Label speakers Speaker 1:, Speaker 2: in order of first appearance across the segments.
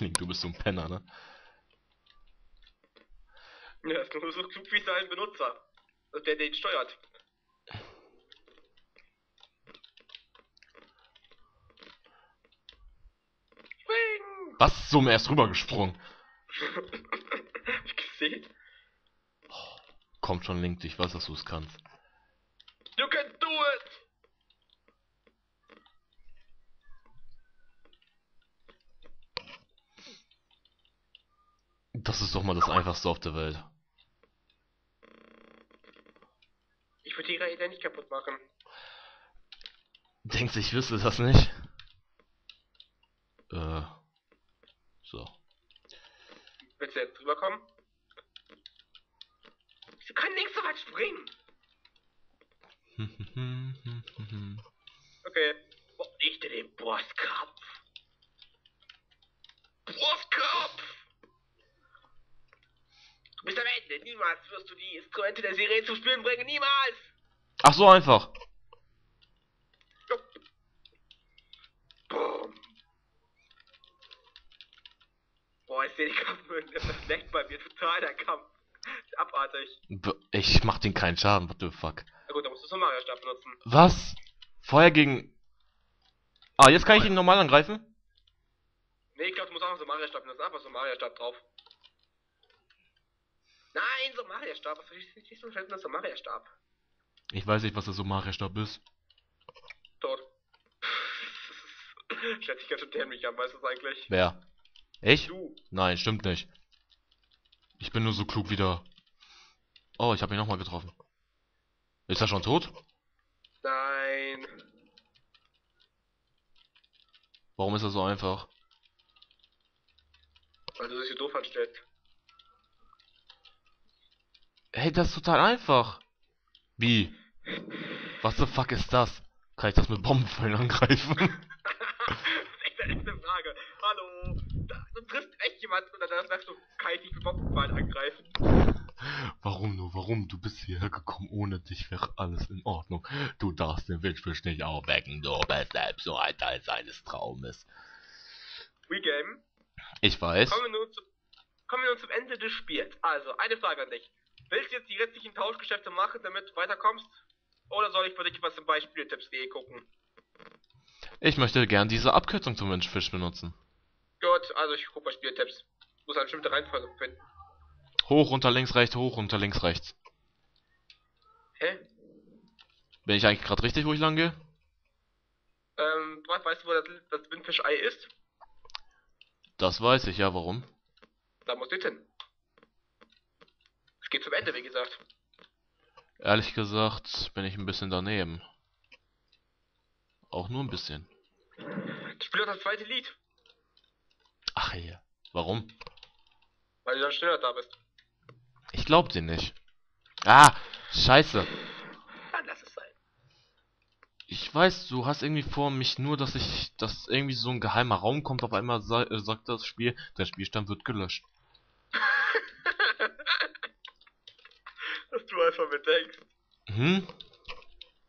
Speaker 1: Link, du bist so ein Penner, ne?
Speaker 2: Ja, ist nur so klug wie sein Benutzer. Der den steuert.
Speaker 1: Was? So mir erst rübergesprungen.
Speaker 2: Hab ich gesehen?
Speaker 1: Kommt schon, Link, ich weiß, dass du es kannst. Das ist doch mal das einfachste auf der Welt.
Speaker 2: Ich würde die Idee nicht kaputt machen.
Speaker 1: Denkst du, ich wüsste das nicht? Äh. So.
Speaker 2: Willst du jetzt drüber kommen? Sie können nicht so weit springen. Okay. Oh, ich den Brustkopf. Brustkopf! Du bist am Ende. Niemals wirst du die Instrumente der Serie zum Spielen bringen. Niemals!
Speaker 1: Ach, so einfach.
Speaker 2: Boah, ich sehe die Kampfmögen. Das leckt bei mir total, der Kampf. Abartig.
Speaker 1: Ich mach den keinen Schaden, what the fuck.
Speaker 2: Na gut, dann musst du so Mario Stab benutzen.
Speaker 1: Was? Feuer gegen... Ah, jetzt kann ich ihn normal angreifen?
Speaker 2: Nee, ich glaube, du musst auch noch so Mario Stab benutzen. Einfach so Mario Stab drauf. Nein, so Mario Stab. Was verstehst du denn das so Mario Stab?
Speaker 1: Ich weiß nicht, was der Somaria-Stab ist.
Speaker 2: Tot. Ich ganz schön dämlich an, weißt du das eigentlich?
Speaker 1: Wer? Ich?
Speaker 2: Du.
Speaker 1: Nein, stimmt nicht. Ich bin nur so klug wie der... Oh, ich habe ihn nochmal getroffen. Ist er schon tot?
Speaker 2: Nein.
Speaker 1: Warum ist er so einfach?
Speaker 2: Weil du dich so doof anstellst.
Speaker 1: Hey, das ist total einfach. Wie? Was the fuck ist das? Kann ich das mit Bombenfällen angreifen?
Speaker 2: das ist echt eine echte Frage. Hallo. Da, du triffst echt jemanden und dann sagst du, kann ich dich mit Bombenfallen angreifen?
Speaker 1: Warum nur? Warum? Du bist hierher gekommen, ohne dich wäre alles in Ordnung. Du darfst den Wildfisch nicht aufwecken, du bist selbst so ein Teil seines Traumes.
Speaker 2: We Game.
Speaker 1: Ich weiß.
Speaker 2: Kommen wir, nun zu, kommen wir nun zum Ende des Spiels. Also, eine Frage an dich. Willst du jetzt die restlichen Tauschgeschäfte machen, damit du weiterkommst? Oder soll ich für dich was im Beispieltipps.de gucken?
Speaker 1: Ich möchte gern diese Abkürzung zum Wildfisch benutzen.
Speaker 2: Gut, also ich gucke bei Spieltipps. Muss eine bestimmte Reihenfolge finden.
Speaker 1: Hoch, runter, links, rechts, hoch, runter, links, rechts.
Speaker 2: Hä?
Speaker 1: Bin ich eigentlich gerade richtig, wo ich lang gehe?
Speaker 2: Ähm, weißt du, wo das, das Windfischei ist?
Speaker 1: Das weiß ich, ja, warum?
Speaker 2: Da musst du jetzt hin. Es geht zum Ende, wie gesagt.
Speaker 1: Ehrlich gesagt bin ich ein bisschen daneben. Auch nur ein bisschen.
Speaker 2: Spiel hat das zweite Lied,
Speaker 1: Ach ja. Warum?
Speaker 2: weil du dann schneller da bist.
Speaker 1: Ich glaub dir nicht. Ah, scheiße.
Speaker 2: Dann lass es sein.
Speaker 1: Ich weiß, du hast irgendwie vor mich nur, dass ich, dass irgendwie so ein geheimer Raum kommt, auf einmal sa äh, sagt das Spiel, der Spielstand wird gelöscht.
Speaker 2: Dass du einfach mit denkst.
Speaker 1: Hm?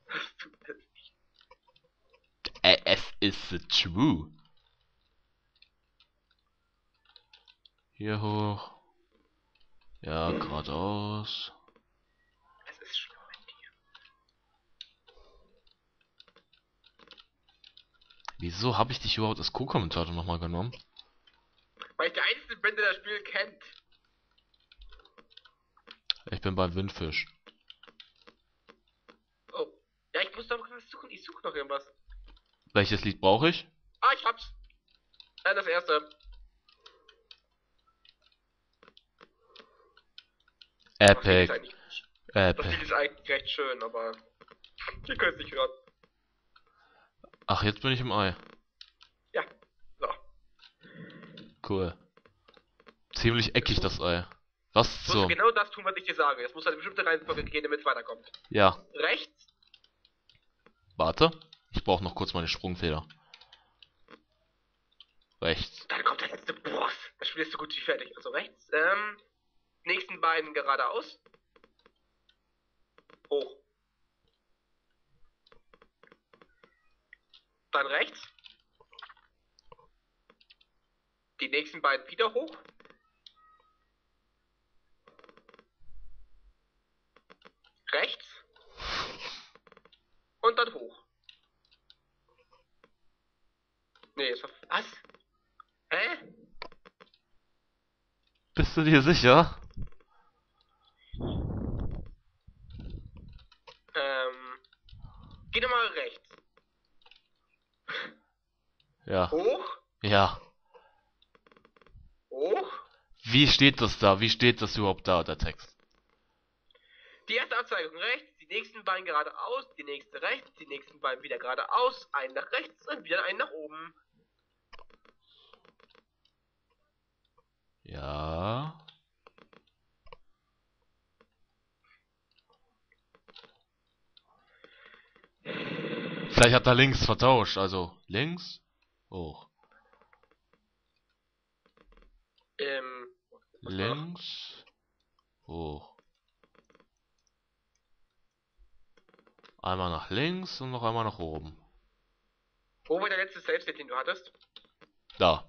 Speaker 2: Das nicht.
Speaker 1: Äh, es ist true. Hier hoch. Ja, geradeaus.
Speaker 2: Es ist schon bei dir.
Speaker 1: Wieso habe ich dich überhaupt als Co-Kommentator nochmal genommen?
Speaker 2: Weil ich der einzige bin, der das Spiel kennt.
Speaker 1: Ich bin bei Windfisch.
Speaker 2: Oh. Ja, ich muss doch noch was suchen. Ich suche noch irgendwas.
Speaker 1: Welches Lied brauche ich?
Speaker 2: Ah, ich hab's. Nein, das erste. Das Lied ist
Speaker 1: Epic.
Speaker 2: das Lied ist eigentlich recht schön, aber ihr könnt es nicht hören.
Speaker 1: Ach, jetzt bin ich im Ei.
Speaker 2: Ja. So.
Speaker 1: Cool. Ziemlich eckig das Ei. Was so?
Speaker 2: genau das tun, was ich dir sage. Es muss eine bestimmte Reihenfolge gehen, damit es weiterkommt.
Speaker 1: Ja.
Speaker 2: Rechts,
Speaker 1: Warte. Ich brauche noch kurz meine Sprungfeder. Rechts.
Speaker 2: dann kommt der letzte Boss. Das Spiel ist so gut wie fertig. Also rechts, ähm, nächsten beiden geradeaus. Hoch. Dann rechts. Die nächsten beiden wieder hoch. Rechts. Und dann hoch. Nee, ist was? Hä?
Speaker 1: Bist du dir sicher?
Speaker 2: Ähm. Geh nochmal rechts.
Speaker 1: Ja.
Speaker 2: Hoch.
Speaker 1: Ja.
Speaker 2: Hoch.
Speaker 1: Wie steht das da? Wie steht das überhaupt da, der Text?
Speaker 2: Die erste Abzweigung rechts, die nächsten beiden geradeaus, die nächste rechts, die nächsten beiden wieder geradeaus, einen nach rechts und wieder einen nach oben.
Speaker 1: Ja. Vielleicht hat er links vertauscht, also links, hoch.
Speaker 2: Ähm.
Speaker 1: Links, hoch. Einmal nach links und noch einmal nach oben.
Speaker 2: Wo war der letzte Save-State, den du hattest?
Speaker 1: Da.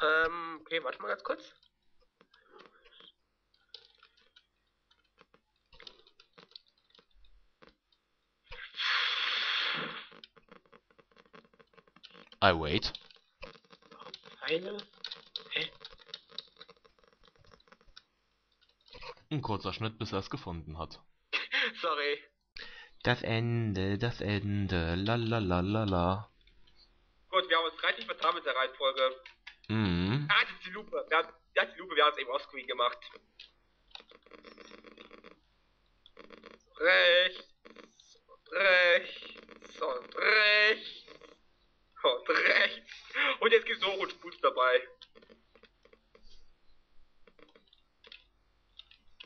Speaker 2: Ähm, okay, warte mal ganz kurz.
Speaker 1: I wait.
Speaker 2: Pfeile. Hä?
Speaker 1: Ein kurzer Schnitt, bis er es gefunden hat.
Speaker 2: Sorry.
Speaker 1: Das Ende, das Ende, la la la la la.
Speaker 2: Gut, wir haben uns reichlich vertan mit der Reihenfolge.
Speaker 1: Mhm.
Speaker 2: Ah, das ist die Lupe. Wir haben, ja, die Lupe, wir haben es eben offscreen gemacht. Rechts, rechts und rechts und rechts. Und jetzt gibt's hoch und Spult dabei.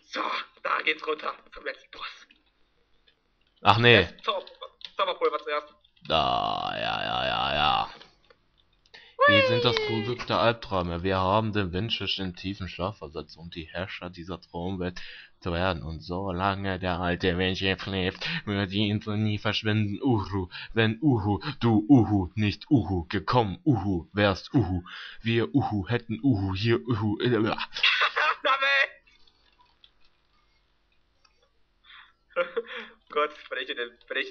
Speaker 2: So, da geht's runter zum letzten Boss.
Speaker 1: Ach nee.
Speaker 2: Zauber, Zauberpulver zuerst.
Speaker 1: Da, ja, ja, ja, ja. Wir sind das Produkt der Albträume. Wir haben den Windschicht in tiefen Schlaf versetzt, um die Herrscher dieser Traumwelt zu werden. Und solange der alte Mensch schläft, wird die Insel nie verschwinden. Uhu, wenn Uhu, du Uhu, nicht Uhu, gekommen, Uhu, wärst Uhu. Wir Uhu hätten Uhu, hier Uhu, äh, äh.
Speaker 2: Damit! Vernichte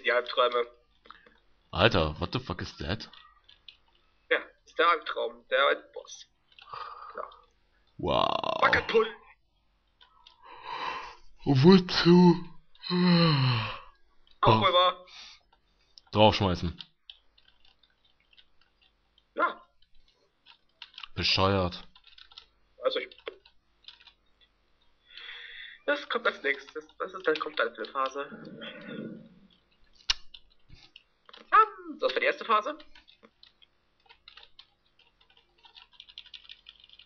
Speaker 2: die Albträume.
Speaker 1: Alter, what the fuck is that?
Speaker 2: Ja, ist der Albtraum, der Endboss.
Speaker 1: Wow.
Speaker 2: Wackelpull!
Speaker 1: Wozu?
Speaker 2: Aufpulver!
Speaker 1: Draufschmeißen.
Speaker 2: Ja,
Speaker 1: Bescheuert.
Speaker 2: also ich. Das kommt als nächstes. Das ist dann kommt dann eine Phase. Ähm, das war die erste Phase.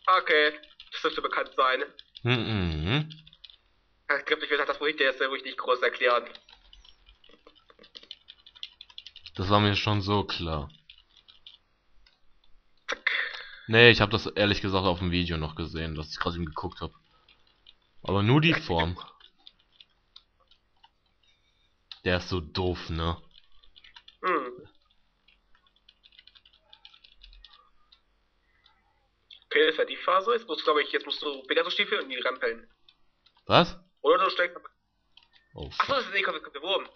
Speaker 2: Okay, das dürfte bekannt sein.
Speaker 1: Mhm.
Speaker 2: Ich glaube, ich werde das ruhig der erste ruhig nicht groß erklären.
Speaker 1: Das war mir schon so klar.
Speaker 2: Zack.
Speaker 1: Nee, ich habe das ehrlich gesagt auf dem Video noch gesehen, dass ich gerade eben geguckt habe. Aber nur die Form. Der ist so doof, ne?
Speaker 2: Hm. Okay, das war die Phase. Jetzt musst du, glaube ich, jetzt musst du Pegasus-Stiefel und die rempeln.
Speaker 1: Was?
Speaker 2: Oder du steckst.
Speaker 1: Oh,
Speaker 2: Achso, das ist eh kommt, kommt der Wurm.